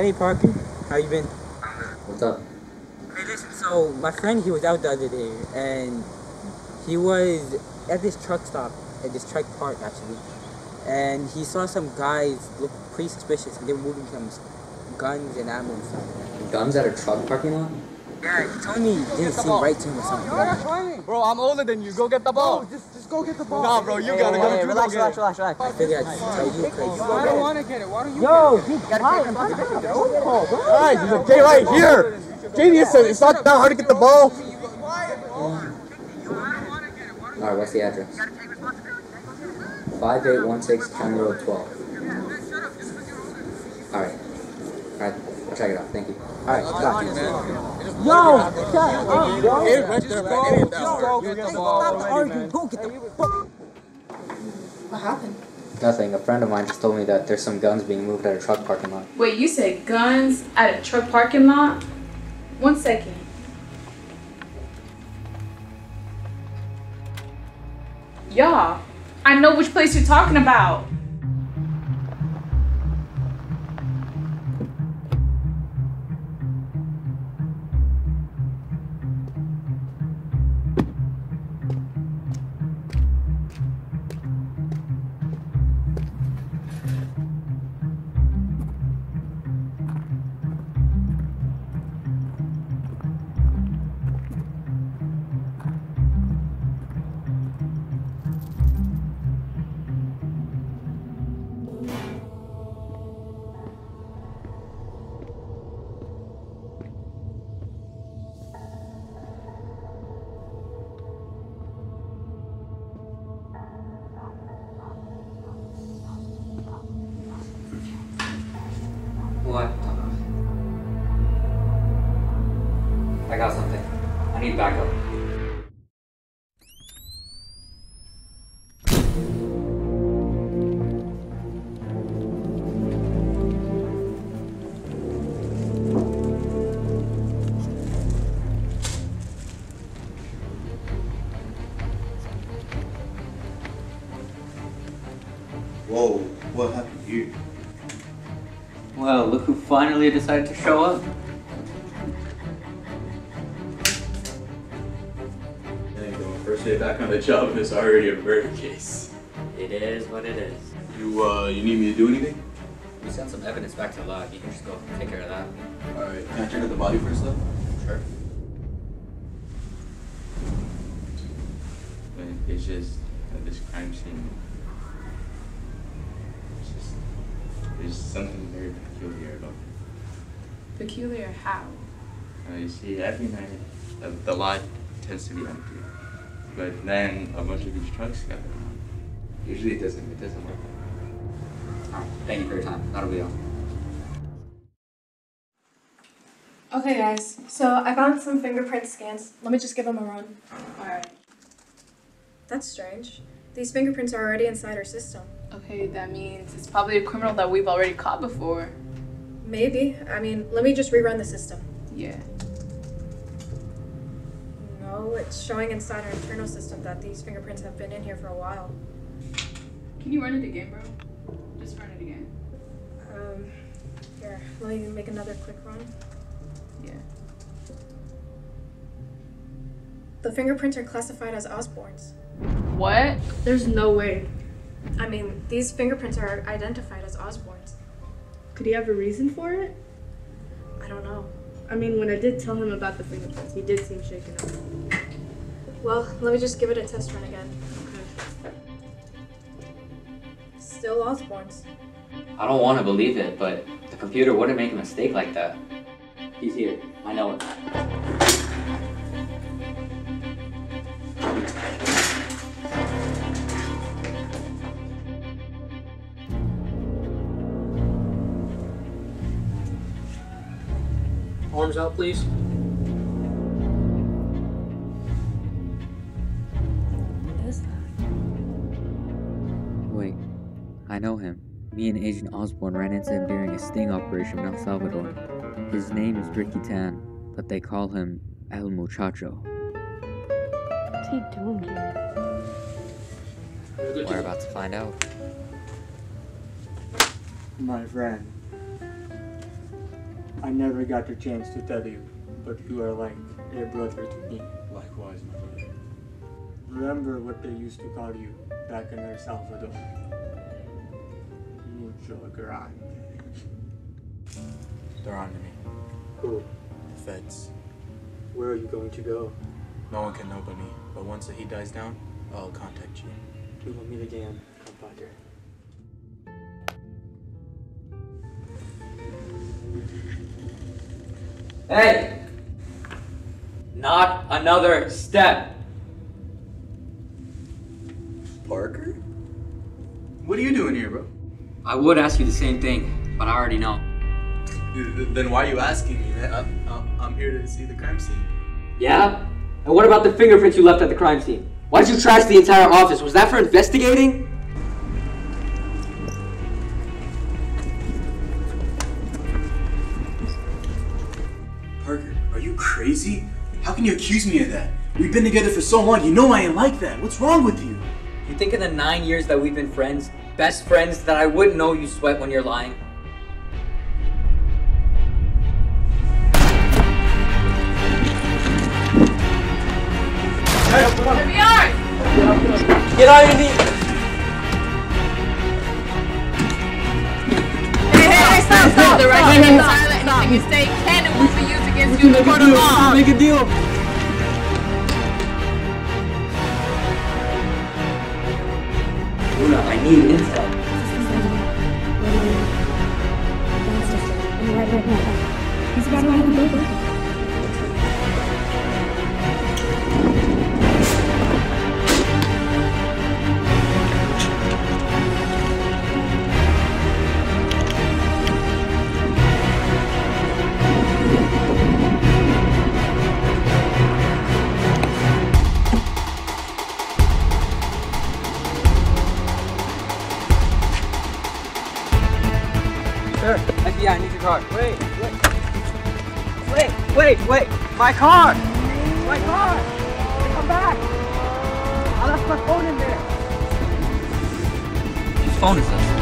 Hey Parker, how you been? What's up? Hey listen, so my friend he was out the other day and he was at this truck stop, at this truck park actually, and he saw some guys look pretty suspicious and they were moving some guns and ammo and stuff. Guns at a truck parking lot? Yeah, he told me it didn't seem right to him or something. Bro, I'm older than you. Go get the ball. just, just go get the ball. Nah, bro, you gotta go. Hey, relax, relax, relax, relax. I figured I'd tell you because I don't want to get it. Why don't you Yo, get be quiet. I'm talking about the ball, bro. it? Guys, there's a J right here. JD said it's not that hard to get the ball. Alright, what's the address? 5816 County Road 12. Alright. Alright, I'll check it out. Thank you. Alright, got you. Yo, shut up, bro. It right there, man. It ain't that hard. Go get the ball stop already, arguing. Go get the ball. What happened? Nothing. A friend of mine just told me that there's some guns being moved at a truck parking lot. Wait, you said guns at a truck parking lot? One second. Y'all, I know which place you're talking about. Finally decided to show up. Dang, my first day back on the job is already a murder case. It is what it is. You, uh, you need me to do anything? We sent some evidence back to the lab. You can just go take care of that. Alright, can I check out the body first though? Sure. but it's just uh, this crime scene. It's just there's something very peculiar about it. Peculiar how? Uh, you see, every night uh, the lot tends to be empty, but then a bunch of these trucks gather around. Usually it doesn't. It doesn't work. Alright, thank you for your time. That'll be all. Okay, guys. So I found some fingerprint scans. Let me just give them a run. Alright. That's strange. These fingerprints are already inside our system. Okay, that means it's probably a criminal that we've already caught before. Maybe. I mean, let me just rerun the system. Yeah. No, it's showing inside our internal system that these fingerprints have been in here for a while. Can you run it again, bro? Just run it again. Um, here, let me make another quick run. Yeah. The fingerprints are classified as Osborne's. What? There's no way. I mean, these fingerprints are identified as Osborne's. Could he have a reason for it? I don't know. I mean, when I did tell him about the fingerprints, he did seem shaken up. Well, let me just give it a test run again. Okay. Still Osborne's. I don't want to believe it, but the computer wouldn't make a mistake like that. He's here. I know it. Arms out, please. What is that? Wait, I know him. Me and Agent Osborne ran into him during a sting operation in El Salvador. His name is Ricky Tan, but they call him El Muchacho. What's he doing here? We're about to find out. My friend. I never got the chance to tell you, but you are like a brother to me. Likewise, my brother. Remember what they used to call you back in El Salvador. Mucho grande. They're on to me. Who? The feds. Where are you going to go? No one can know but me. But once the heat dies down, I'll contact you. We will meet again, compadre. Hey! Not another step. Parker? What are you doing here, bro? I would ask you the same thing, but I already know. Then why are you asking me, man? I'm, I'm, I'm here to see the crime scene. Yeah? And what about the fingerprints you left at the crime scene? Why did you trash the entire office? Was that for investigating? Parker, are you crazy? How can you accuse me of that? We've been together for so long. You know I ain't like that. What's wrong with you? You think in the nine years that we've been friends, best friends, that I wouldn't know you sweat when you're lying? Get out of here! Hey, hey, stop, stop! The right to remain silent. Anything you the court of law. Make a deal. Luna, I need intel. He's about to have a baby. Car. Wait, wait. Wait, wait, wait. My car! My car! Come back! I left my phone in there. Whose phone is this?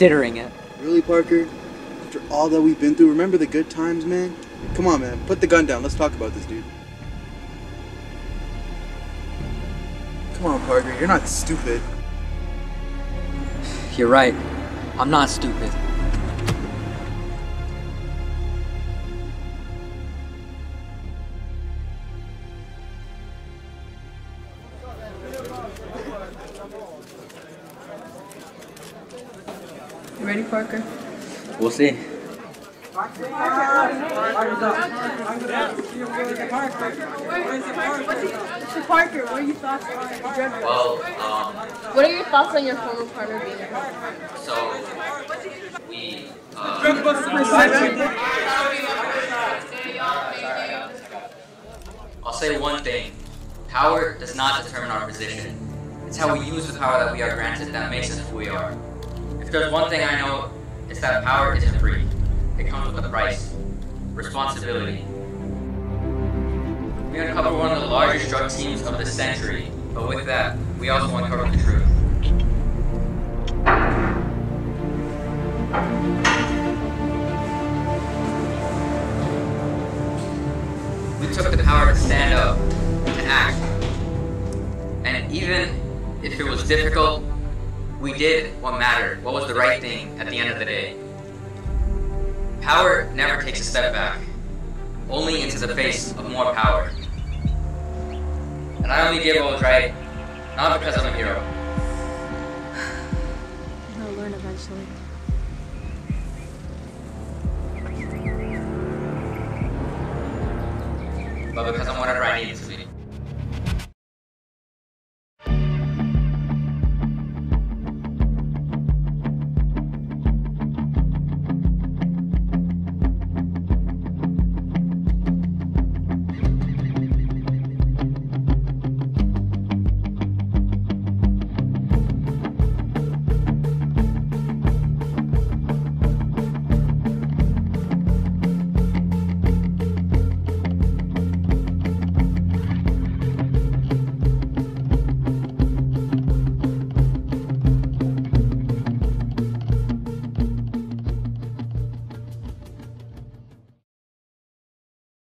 Considering it. Really, Parker? After all that we've been through, remember the good times, man? Come on, man. Put the gun down. Let's talk about this, dude. Come on, Parker. You're not stupid. You're right. I'm not stupid. You ready, Parker? We'll see. So Parker, what are your thoughts on the Well, um, What are your thoughts on your former partner being so we. Uh, I'll say one thing. Power does not determine our position. It's how we use the power that we are granted that makes us who we are. If there's one thing I know, it's that power isn't free. It comes with a price. Responsibility. We uncovered one of the largest drug teams of the century, but with that, we also uncovered the truth. We took the power to stand up, to act. And even if it was difficult, we did what mattered, what was the right thing at the end of the day. Power never takes a step back, only into the face of more power. And I only did what was right, not because I'm a hero, He'll learn eventually. but because I'm whatever I needed to be.